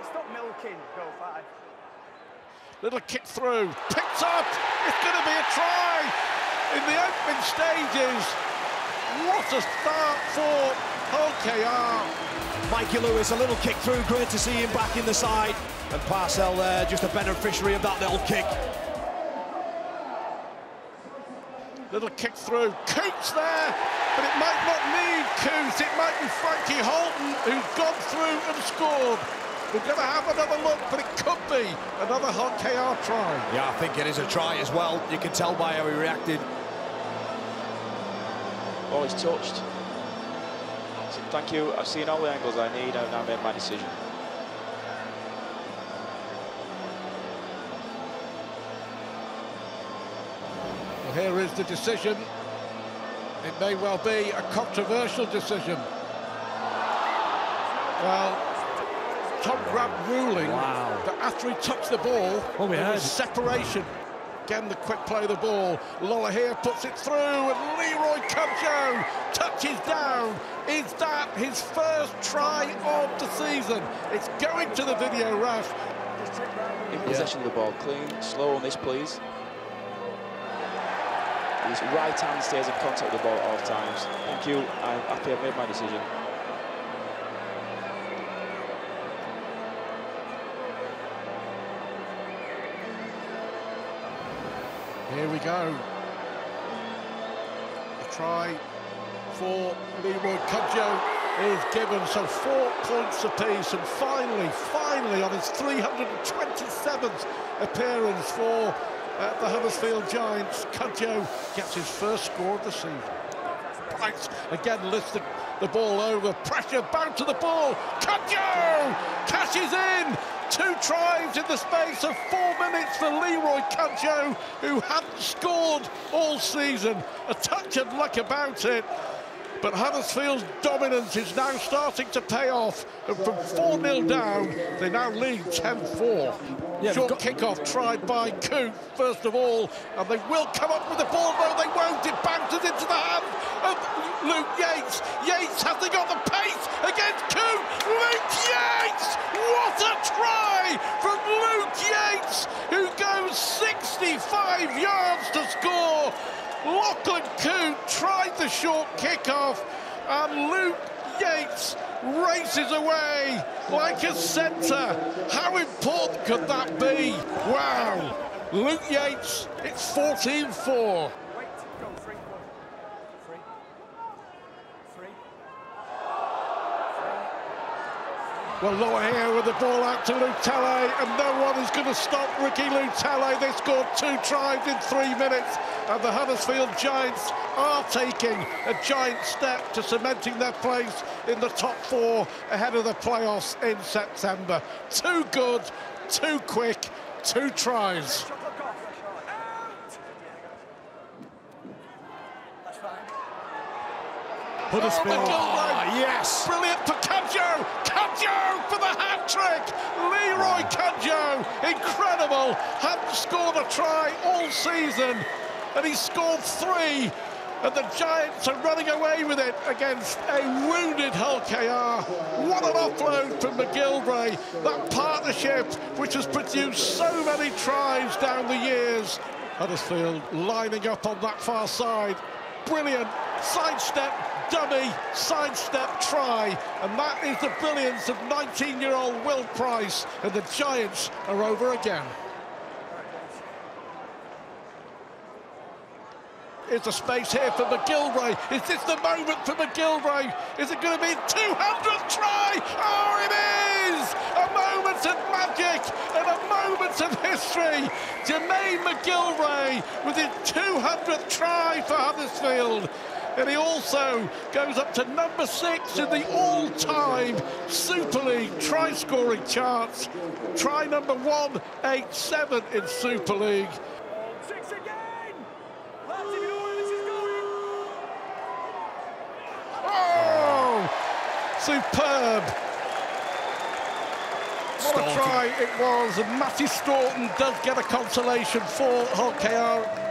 Mate, stop milking. Go five. Little kick through, picked up. It's going to be a try in the opening stages. What a start for Hull KR. Mikey Lewis, a little kick through. Great to see him back in the side. And Parcell there, just a beneficiary of that little kick. Little kick through. Coote's there, but it might not need Coote's. It might be Frankie Halton who's gone through and scored. We're going to have another look, but it could be another Hull KR try. Yeah, I think it is a try as well. You can tell by how he reacted. Oh, he's touched. Thank you. I've seen all the angles I need. I've now made my decision. Well, here is the decision. It may well be a controversial decision. Well, Tom Grant ruling Wow. that after he touched the ball, Oh, we there heard. was separation. Again, the quick play of the ball. Lolohea puts it through, and Leroy Cudjoe touches down. Is that his first try of the season? It's going to the video, Raf. In possession of the ball, clean, slow on this, please. His right hand stays in contact with the ball at all times. Thank you. I'm happy I've made my decision. Here we go. A try for Leroy Cudjoe is given, so four points apiece, and finally, finally, on his 327th appearance for uh, the Huddersfield Giants, Cudjoe gets his first score of the season. Price again lifts the, the ball over, pressure bound to the ball, Cudjoe Tries in the space of four minutes for Leroy Cudjoe, who hadn't scored all season. A touch of luck about it. But Huddersfield's dominance is now starting to pay off. And from 4-0 down, they now lead 10-4. Yeah, Short kick-off tried by Coote, first of all, and they will come up with the ball. No, they won't. It bounces into the hand of Luke Yates. Yates has they got the pace against Coote. Luke Yates! What a try from Luke Yates, who goes 65 yards to score. Lachlan Coote tried the short kick-off, and Luke Yates races away like a centre. How important could that be? Wow. Luke Yates, it's 14-4. Wait, go, three, one. Three. Three. Well, here with the ball out to Leutele, and no one is going to stop Ricky Leutele. They scored two tries in three minutes, and the Huddersfield Giants are taking a giant step to cementing their place in the top four ahead of the playoffs in September. Too good, too quick, two tries. Huddersfield. Oh, Ah, yes. Brilliant for! Cudjoe for the hat-trick! Leroy Cudjoe, incredible! Hadn't scored a try all season, and he scored three, and the Giants are running away with it against a wounded Hull KR. What an offload from McGillvary, that partnership which has produced so many tries down the years. Huddersfield lining up on that far side. Brilliant sidestep, dummy, sidestep try. And that is the brilliance of 19-year-old Will Price. And the Giants are over again. Is the space here for McGillvary? Is this the moment for McGillvary? Is it going to be 200th try? Oh, it is! A moment of magic and a moment of history. Jermaine McGillvary with his 200th try for Huddersfield. And he also goes up to number six in the all-time Super League try-scoring charts. Try number 187 in Super League. Six again. Lads, if you know where this is going. Oh! Superb! What a try it was, and Matty Storton does get a consolation for Hull KR